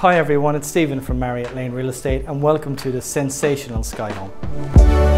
Hi everyone, it's Stephen from Marriott Lane Real Estate and welcome to the sensational Sky Home.